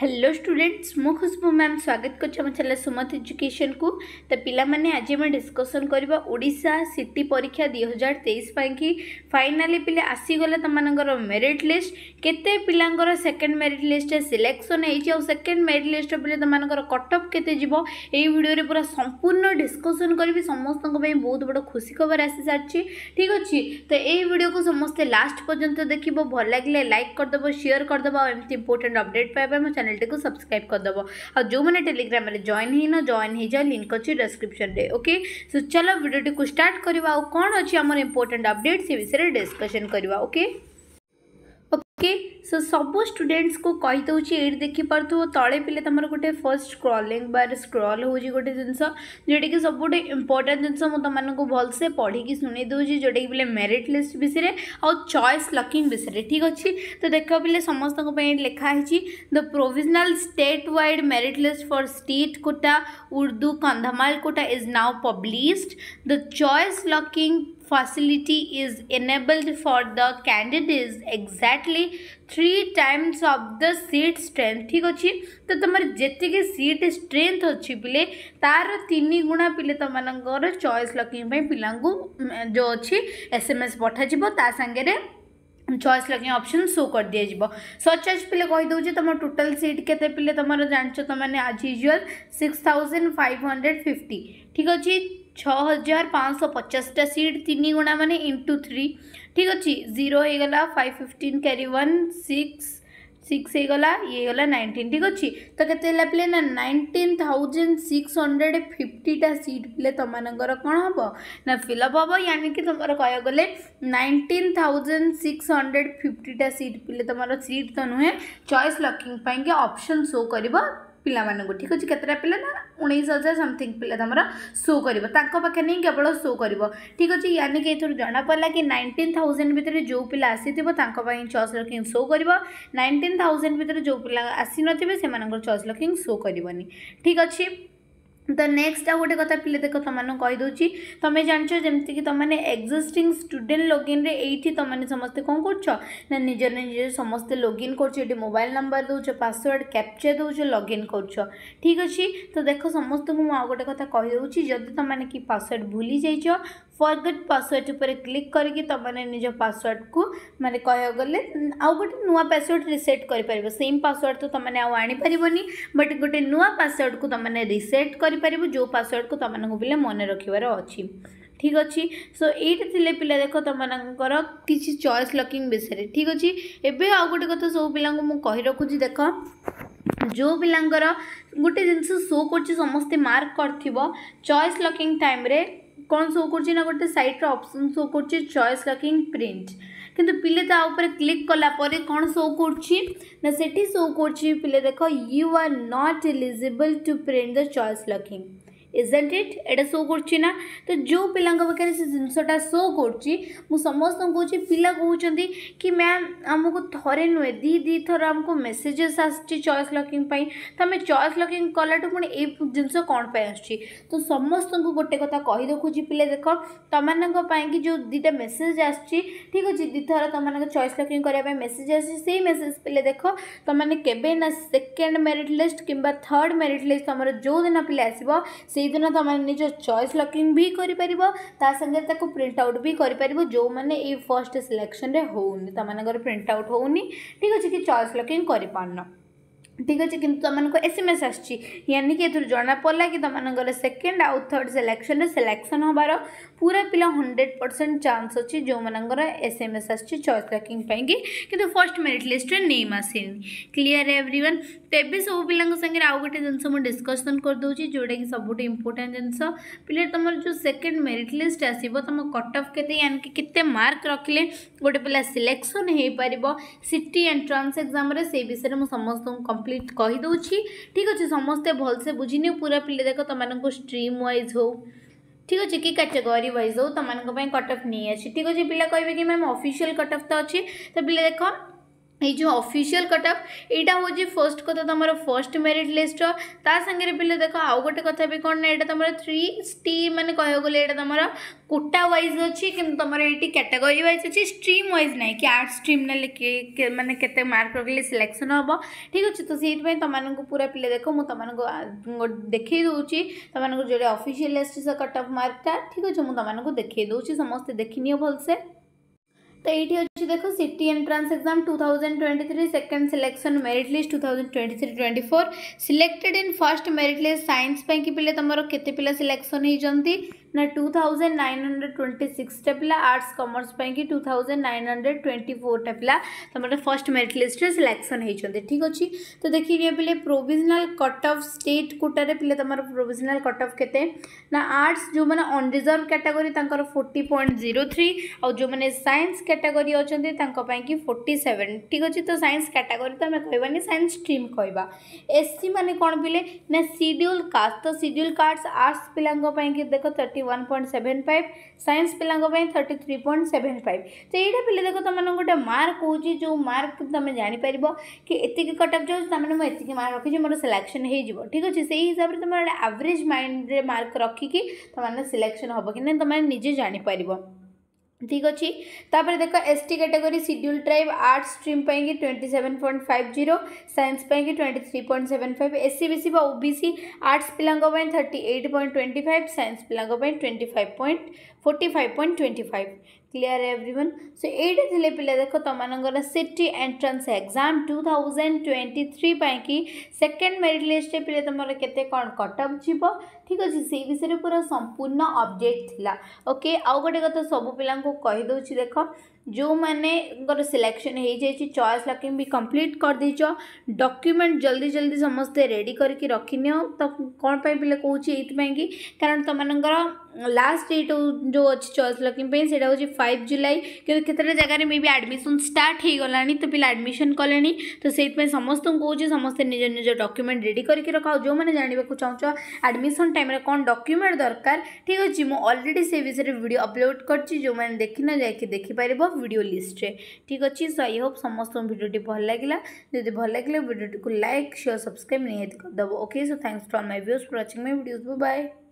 hello students मु खुशबू ma'am स्वागत कर करमथ एजुकेशन को तो पाने आज आम डिस्कसन करवाशा सीति परीक्षा दुई हजार तेईस पाई फाइनाली पे आसीगले तुम मेरीट लिस्ट के सेकेंड मेरीट लिस्ट सिलेक्शन हो सेकेंड मेरीट लिस्ट पे तुम कटअप केिडे पूरा संपूर्ण डिस्कसन करी समस्त बहुत बड़ा खुशी खबर आसी सारी ठीक अच्छे तो यही भिड को समस्ते लास्ट पर्यटन देखिए भल लगे लाइक करदेव सेयर करदेव एमती इंपोर्टाट अपडेट पाइबा चैनल चैनल टी सब्सक्राइब करदेव आ जो मैंने टेलीग्राम जॉन है ना जॉन हो जाए लिंक अच्छे डिस्क्रिप्शन में ओके सो चलो भिडियो को स्टार्ट करवा कौन अच्छी इंपोर्टां अपडेट से विषय में डिस्कसन करवा ओके ओके सो सब स्टूडेंट्स को कही दूसरी ये देखिपे तले पे तुम गोटे फर्स्ट स्क्रलिंग बार स्क्रल हो गोटे जिनस जोटा कि सब गोटे इंपोर्टां जिन भलसे पढ़ी शुणी दूँ जोटा कि बोले मेरीट लिस्ट विषय आउ चयस लकिंग विषय ठीक अच्छे तो देख पे समस्त लिखाही the provisional state wide merit list for state quota Urdu Kandhamal quota is now published the choice locking facility is enabled for the candidates exactly three times of the seat strength ठीक अच्छे तो तुम जी seat strength अच्छी पिले तार तीन गुणा पिले तुम चॉइस लगे पिला जो अच्छी एस एम एस पठा सांगे चॉइस लगे ऑप्शन शो कर दिया जाव सर्च आज पिले कहीदे तुम टोटल सीट के तुम जान तुमने आज usual six thousand five hundred fifty ठीक अच्छे छः हजार पाँच सौ पचासटा सीट तीन गुणा ଇଣ୍ଟୁ ଥ୍ରୀ ठीक अच्छे जीरो फाइव फिफ्टन क्यारी वन सिक्स सिक्स सिक्स होगा ये गला नाइंटीन ठीक अच्छे तो के पे ना नाइंटीन थाउजेंड सिक्स हंड्रेड फिफ्टीटा सीट पे तुम कौन हम ना फिलअप हम यानी कि तुम कह गले नाइंटीन थाउजेंड सिक्स हंड्रेड फिफ्टीटा सीट पे तुम सीट तो नुहे चॉइस लकिंग अपसन शो कर ପିଲାମାନଙ୍କୁ ଠିକ୍ ଅଛି କେତେଟା ପିଲା ନା ଉଣେଇଶ ହଜାର ସମଥିଙ୍ଗ ପିଲା ତୁମର ଶୋ କରିବ ତାଙ୍କ ପାଖରେ ହିଁ କେବଳ ଶୋ କରିବ ଠିକ୍ ଅଛି ୟାନିକି ଏଥିରୁ ଜଣାପଡ଼ିଲା କି ନାଇଣ୍ଟିନ୍ ଥାଉଜେଣ୍ଡ ଭିତରେ ଯେଉଁ ପିଲା ଆସିଥିବ ତାଙ୍କ ପାଇଁ ଚଏସ୍ ଲକିଂ ଶୋ କରିବ ନାଇଣ୍ଟିନ୍ ଥାଉଜେଣ୍ଡ ଭିତରେ ଯେଉଁ ପିଲା ଆସିନଥିବେ ସେମାନଙ୍କର ଚଏସ୍ ଲକିଂ ଶୋ କରିବନି ଠିକ୍ ଅଛି ତ ନେକ୍ସଟ ଆଉ ଗୋଟେ କଥା ପିଲେ ଦେଖ ତୁମମାନଙ୍କୁ କହିଦେଉଛି ତୁମେ ଜାଣିଛ ଯେମିତିକି ତୁମମାନେ ଏକ୍ଜିଷ୍ଟିଂ ଷ୍ଟୁଡେଣ୍ଟ ଲଗିନ୍ରେ ଏଇଠି ତୁମମାନେ ସମସ୍ତେ କ'ଣ କରୁଛ ନା ନିଜର ନିଜର ସମସ୍ତେ ଲଗ୍ଇନ୍ କରୁଛ ଏଠି ମୋବାଇଲ ନମ୍ବର ଦେଉଛ ପାସୱାର୍ଡ଼ କ୍ୟାପଚର୍ ଦେଉଛ ଲଗ୍ଇନ୍ କରୁଛ ଠିକ୍ ଅଛି ତ ଦେଖ ସମସ୍ତଙ୍କୁ ମୁଁ ଆଉ ଗୋଟେ କଥା କହିଦେଉଛି ଯଦି ତୁମମାନେ କି ପାସୱାର୍ଡ଼ ଭୁଲି ଯାଇଛ फरगेट पासवर्ड उपर क्लिक करमें निज पासवर्ड को मानते कह गले आउ गए नुआ पासवर्ड रिसेट कर सेम पासवर्ड तो तुमने आनीपरि बट गोटे नुआ पासवर्ड को तुमने रिसेट कर जो पासवर्ड को तुमको बोले मन रखार अच्छे ठीक अच्छे सो ये थी पिला देख तुम किसी चयस लकिंग विषय ठीक अच्छे एवं आउ गोटे कथा सब पिला कही रखुच देख जो पिला गोटे जिनस शो करते मार्क कर चयस लकिंग टाइम रे कौन सो कर सैट्र अपसन शो कर चयस लकिंग प्रिंट कि पिले क्लिक कलापर कौन सो कर सेठी सो कर पिले देख you are not eligible to print the choice locking isn't it at show करना तो जो पिला जिनसटा शो कर समस्त कह पा कौन कि मैम आमको थे नुहे दी दी थर आमको मेसेजेस आस लकिंग तो आम चयस लकिंग कला तो पुणी जिनस कौन तो समस्त को गोटे कथा कही देखुची पिले देख तुम कि जो दीटा मेसेज आस अच्छे दी थर तुम चयस लकिंग करने मेसेज आई मेसेज पिले देख तुमने केवे सेकेंड मेरीट लिस्ट कि थर्ड मेरीट लिस्ट तुम जो दिन पिले आस ସେଇଦିନ ତୁମେ ନିଜ ଚଏସ୍ ଲକିଂ ବି କରିପାରିବ ତା ସାଙ୍ଗରେ ତାକୁ ପ୍ରିଣ୍ଟ ଆଉଟ୍ ବି କରିପାରିବ ଯେଉଁମାନେ ଏଇ ଫର୍ଷ୍ଟ ସିଲେକ୍ସନ୍ରେ ହେଉନି ତୁମମାନଙ୍କର ପ୍ରିଣ୍ଟ ଆଉଟ୍ ହେଉନି ଠିକ୍ ଅଛି କି ଚଏସ୍ ଲକିଂ କରିପାରୁନ ठीक अच्छे कि एस एम एस आनी कि जना पड़ा कि तुमर सेकेंड आउ थर्ड सिलेक्शन सिलेक्शन होबार पूरा पिला हंड्रेड परसेंट चान्स अच्छे जो मर एस एम एस आइस लैकिंग कि फर्स्ट मेरीट लिस्ट में नेम आसेन क्लीयर एवरी वन तेज सब पिला आउ गोटे जिन डिस्कसन करदे जोटा कि सब इंपोर्टां जिनस पे तुम जो सेकेंड मेरीट लिस्ट आसो तुम कटअफ के आते मार्क रखिले गोटे पिला सिलेक्शन हो पार सिटी एंट्रान्स एक्जाम से विषय में समस्त कंप्लीट କମ୍ପ୍ଲିଟ୍ କହିଦେଉଛି ଠିକ୍ ଅଛି ସମସ୍ତେ ଭଲସେ ବୁଝିନିଅ ପୁରା ପିଲା ଦେଖ ତମମାନଙ୍କୁ ଷ୍ଟ୍ରିମ୍ ୱାଇଜ୍ ହଉ ঠিক আছে কি ক্যাটেগরি ওয়াইজ হোক তোমার কট অফ নিয়ে আসি ঠিক আছে পিলা কে কি ম্যাম অফিসিয়াল কট অফ তো অ পিলা দেখ ये जो ऑफिशियल कटअफ यहाँ हूँ फर्स्ट कथ तुम फर्स्ट मेरीट लिस्ट तांगे पे देख आउ गोटे कथ भी कौन ना ये तुम थ्री स्टी मैंने कह गा तुम कोटा वाइज अच्छी कि तुम ये कैटेगरी वाइज अच्छी स्ट्रीम वाइज ना कि आर्ट स्ट्रीम ना कि मैंने के मार्क रखिले सिलेक्शन हम ठीक अच्छे तो सही तुमको पूरा पिले देख मु देखे दूसरी तुमको जो अफिशियल लिस्ट से मार्क मार्कटा ठीक अच्छे मुझे तुमको देखे दूसरी समस्ते देखनी भलसे तो ये देखो CET entrance exam 2023 second selection merit list two thousand twenty three twenty four selected in first merit list science पे पिले तुम केते पिला सिलेक्शन होती ନା two thousand nine hundred twenty ସିକ୍ସଟା ପିଲା ଆର୍ଟ୍ସ କମର୍ସ ପାଇଁକି two thousand nine hundred twenty four ପିଲା ତୁମର ଫର୍ଷ୍ଟ ମେରିଟ୍ ଲିଷ୍ଟରେ ସିଲେକ୍ସନ୍ ହୋଇଛନ୍ତି ଠିକ୍ ଅଛି ତ ଦେଖିକି ପିଲେ ପ୍ରୋଭିଜନାଲ୍ କଟ୍ ଅଫ୍ ଷ୍ଟେଟ୍ କୋଟାରେ ପିଲେ ତୁମର ପ୍ରୋଭିଜନାଲ୍ କଟ୍ ଅଫ୍ କେତେ ନା ଆର୍ଟ୍ସ ଯେଉଁମାନେ ଅନରିଜର୍ଭ କାଟାଗୋରୀ ତାଙ୍କର ଫୋର୍ଟି ପଏଣ୍ଟ ଜିରୋ ଥ୍ରୀ ଆଉ ଯେଉଁମାନେ ସାଇନ୍ସ କାଟାଗୋରୀ ଅଛନ୍ତି ତାଙ୍କ ପାଇଁକି ଫୋର୍ଟି ସେଭେନ୍ ଠିକ୍ ଅଛି ତ ସାଇନ୍ସ କାଟାଗୋରୀ ତ ଆମେ କହିବାନି ସାଇନ୍ସ ଷ୍ଟ୍ରିମ୍ କହିବା ଏସ୍ ସି ମାନେ କ'ଣ ପିଲେ ନା ସିଡ୍ୟୁଲ୍ କାଷ୍ଟ ତ ସିଡ୍ୟୁଲ୍ କାଷ୍ଟ ଆର୍ଟ୍ସ ପିଲାଙ୍କ ପାଇଁକି ଦେଖ thirty one point seven five science पे thirty three point seven five तो यहाँ पे देख तुम गोटे मार्क हो जो मार्क तुम जापर कि एतिक कटअप जो तुम मार्क रखी मोर सिलेक्शन हो ठीक अच्छे से ही हिसाब से तुम आवरेज माइंड में मार्क रखिकी तुम सिलेक्शन हम कि तुम निजे जापर ঠিক অছি তাপরে দেখ ST category schedule tribe arts stream পাই twenty seven point five zero science পাই twenty three point seven five SC BC বা ওবিসি আর্টস পিলাঙ্ক পাই thirty eight point twenty five science পিলাঙ্ক পাই twenty five point forty five point twenty five clear everyone so এইটা ଥିଲେ ପିଲା ଦେଖ ତମାନଙ୍କର city entrance exam two thousand twenty three ପାଇଁକି second merit ଲିଷ୍ଟରେ ପିଲା ତୁମର କେତେ କ'ଣ କଟଅଫ୍ ଯିବ ठीक अच्छे से विषय पूरा संपूर्ण अबडेट थी ओके आउ गोटे कथा सब पिला देख जो मैंने सिलेक्शन हो जाए चयस लकिंग भी कम्प्लीट कर दीच डक्यूमेंट जल्दी जल्दी समस्ते रेड करके रखिनि तो कौन पर पे कौन ये कि कारण तुम लास्ट डेट जो अच्छे चयस लकिंग से फाइव जुलाई क्योंकि कतेटा जगार मे भी आडमिशन स्टार्ट हो गला तो पिला एडमिशन कले तो से समस्त कौन समस्ते निज निज डक्यूमेंट रेड करके रख जो मैंने जानवाक चाहछ आडमिशन टाइम कौन डक्यूमेंट दरकार ठीक अच्छे मुझे अलरेडी से विषय में भिड अपलोड करो मैंने देखी ना जाकि देखिपर भिड लिस्ट्रे ठीक अच्छे सो आई होप समस्त भिडियो भल लगा जब भल लगे भिडियो को लाइक सेयार सब्सक्राइब निहत करदेव okay so thanks to all views for watching my video bye